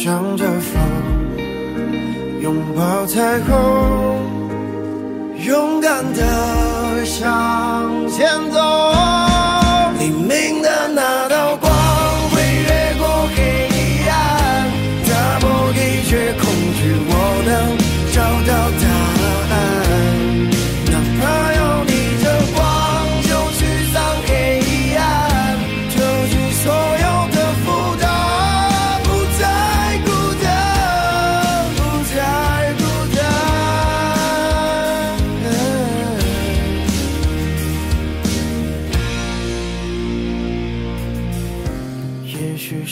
向着风，拥抱彩虹，勇敢的向前走。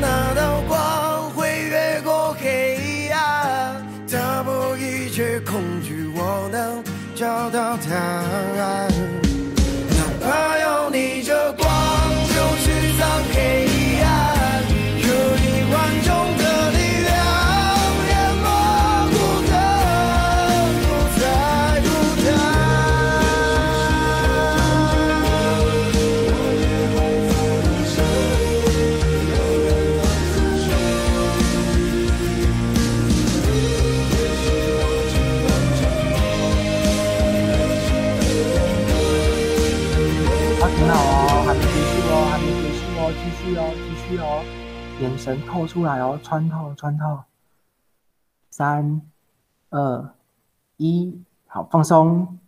那道光会越过黑暗，打破一切恐惧，我能找到答案。哪怕要逆着光，很，好哦，还没结束哦，还没结束哦，继续哦，继续哦，眼神透出来哦，穿透，穿透。三、二、一，好，放松。